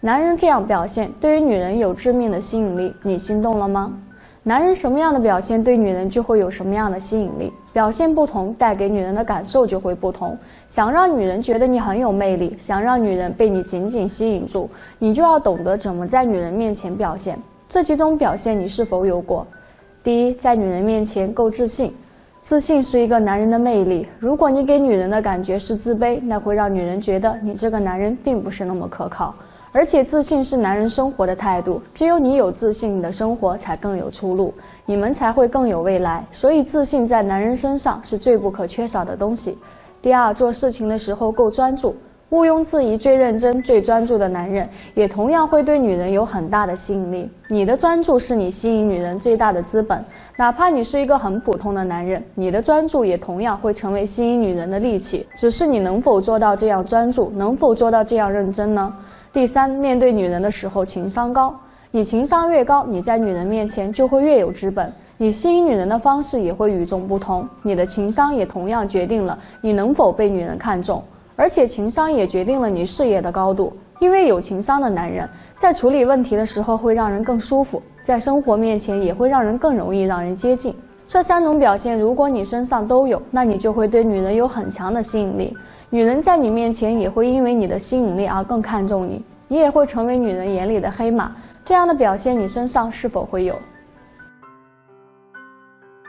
男人这样表现对于女人有致命的吸引力，你心动了吗？男人什么样的表现对女人就会有什么样的吸引力，表现不同，带给女人的感受就会不同。想让女人觉得你很有魅力，想让女人被你紧紧吸引住，你就要懂得怎么在女人面前表现。这几种表现你是否有过？第一，在女人面前够自信。自信是一个男人的魅力。如果你给女人的感觉是自卑，那会让女人觉得你这个男人并不是那么可靠。而且，自信是男人生活的态度。只有你有自信，你的生活才更有出路，你们才会更有未来。所以，自信在男人身上是最不可缺少的东西。第二，做事情的时候够专注。毋庸置疑，最认真、最专注的男人，也同样会对女人有很大的吸引力。你的专注是你吸引女人最大的资本，哪怕你是一个很普通的男人，你的专注也同样会成为吸引女人的利器。只是你能否做到这样专注，能否做到这样认真呢？第三，面对女人的时候情商高。你情商越高，你在女人面前就会越有资本，你吸引女人的方式也会与众不同。你的情商也同样决定了你能否被女人看中。而且情商也决定了你事业的高度，因为有情商的男人在处理问题的时候会让人更舒服，在生活面前也会让人更容易让人接近。这三种表现，如果你身上都有，那你就会对女人有很强的吸引力，女人在你面前也会因为你的吸引力而更看重你，你也会成为女人眼里的黑马。这样的表现，你身上是否会有？